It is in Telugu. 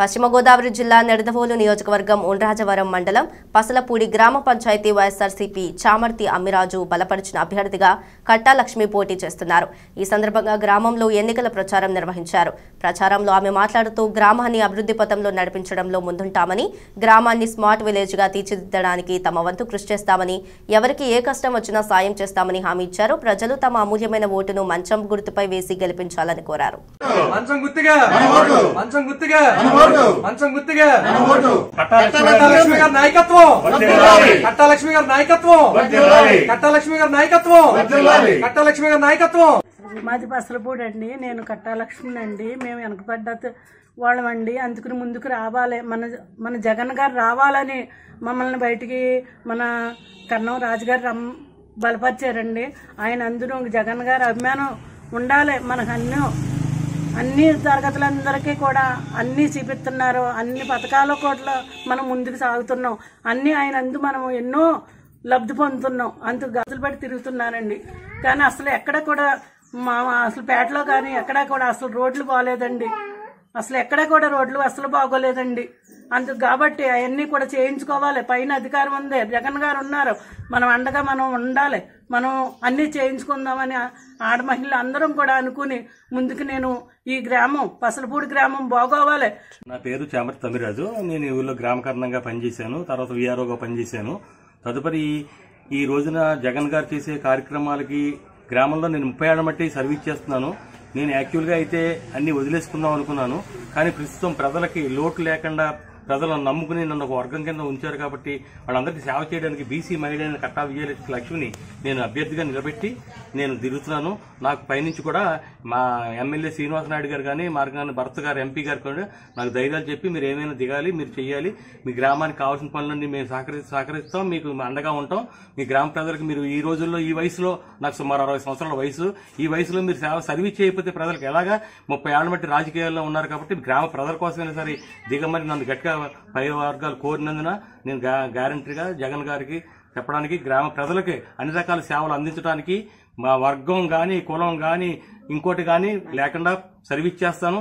పశ్చిమ గోదావరి జిల్లా నిడదవోలు నియోజకవర్గం ఉండ్రాజవరం మండలం పసలపూడి గ్రామ పంచాయతీ వైఎస్ఆర్సీపీ చామర్తి అమ్మిరాజు బలపరిచిన అభ్యర్థిగా కట్టా లక్ష్మి పోటీ చేస్తున్నారు. ఈ సందర్భంగా గ్రామంలో ఎన్నికల ప్రచారం నిర్వహించారు. ప్రచారంలో ఆమె మాట్లాడుతూ గ్రామాన్ని అభివృద్ధి పథంలో నడిపించడంలో ముందుంటామని గ్రామాన్ని స్మార్ట్ విలేజ్గా తీర్చిదిద్దడానికి తమ వంతు కృషి చేస్తామని ఎవరికి ఏ కష్టం వచ్చినా సాయం చేస్తామని హామీ ఇచ్చారు. ప్రజలు తమ అమూల్యమైన ఓటును మంచం గుర్తుపై వేసి గెలిపించాలని కోరారు. మంచం గుర్తుగా! మంచం గుర్తుగా! మంచం గుర్తుగా కట్టాలక్ష్మి గారి నాయకత్వం. కట్టాలక్ష్మి గారి నాయకత్వం. కట్టాలక్ష్మి గారి నాయకత్వం. కట్టాలక్ష్మి గారి నాయకత్వం. మాది పసలపూడి అండి నేను కట్టాలక్ష్మిని అండి మేము వెనకబడ్డ వాళ్ళమండి. అందుకని ముందుకు రావాలి. మన మన జగన్ గారు రావాలని మమ్మల్ని బయటికి మన కన్నం రాజుగారు రమ్ బలపరిచారండి. ఆయన అందరూ జగన్ గారు అభిమానం ఉండాలి. మనకు అన్నీ అన్ని తరగతులందరికీ కూడా అన్నీ చూపిస్తున్నారు అన్ని పథకాల కోట్లు మనం ముందుకు సాగుతున్నాం. అన్ని ఆయన అందు మనం ఎన్నో లబ్ధి పొందుతున్నాం. అంత గదులు పట్టి తిరుగుతున్నానండి. కానీ అసలు ఎక్కడ కూడా మా అసలు పేటలో కానీ ఎక్కడా కూడా అసలు రోడ్లు బాగోలేదండి అసలు ఎక్కడ కూడా రోడ్లు అసలు బాగోలేదండి. అందుకు కాబట్టి అవన్నీ కూడా చేయించుకోవాలి. పైన అధికారం ఉంది. జగన్ గారు ఉన్నారు. మనం అండగా మనం ఉండాలి. మనం అన్నీ చేయించుకుందామని ఆడ మహిళలు అందరం కూడా అనుకుని ముందుకు నేను ఈ గ్రామం పసలపూడి గ్రామం బాగోవాలి. నా పేరు చామర్తి తమిరాజు. నేను ఈ ఊళ్ళో గ్రామ కారణంగా పనిచేశాను. తర్వాత విఆర్ఓగా పనిచేశాను. తదుపరి ఈ రోజున జగన్ గారు చేసే కార్యక్రమాలకి గ్రామంలో నేను ముప్పై ఏళ్ళ మట్టి సర్వీస్ చేస్తున్నాను. నేను యాక్చువల్గా అయితే అన్ని వదిలేసుకుందాం అనుకున్నాను. కానీ ప్రస్తుతం ప్రజలకి లోటు లేకుండా ప్రజలను నమ్ముకుని నన్ను ఒక వర్గం కింద ఉంచారు కాబట్టి వాళ్ళందరికీ సేవ చేయడానికి బీసీ మహిళ అయిన కట్టా విజయలక్ష్మి లక్ష్మిని నేను అభ్యర్థిగా నిలబెట్టి నేను తిరుగుతున్నాను. నాకు పైనుంచి కూడా మా ఎమ్మెల్యే శ్రీనివాస నాయుడు గారు కానీ మార్గాన్ని భరత్ గారు ఎంపీ గారు కూడా నాకు ధైర్యాలు చెప్పి మీరు ఏమైనా దిగాలి మీరు చేయాలి మీ గ్రామానికి కావాల్సిన పనులన్నీ మేము సహకరి సహకరిస్తాం. మీకు అండగా ఉంటాం. మీ గ్రామ ప్రజలకు మీరు ఈ రోజుల్లో ఈ వయసులో నాకు సుమారు అరవై సంవత్సరాల వయసు ఈ వయసులో మీరు సేవ సర్వీస్ చేయకపోతే ప్రజలకు ఎలాగా ముప్పై ఏళ్ళ బట్టి రాజకీయాల్లో ఉన్నారు కాబట్టి గ్రామ ప్రజల కోసమైనా సరే దిగమని నన్ను గట్టిగా పై వర్గాలు కోరినందున నేను గ్యారంటీగా జగన్ గారికి చెప్పడానికి గ్రామ ప్రజలకి అన్ని రకాల సేవలు అందించడానికి మా వర్గం కానీ కులం కానీ ఇంకోటి కానీ లేకుండా సర్వీస్ చేస్తాను.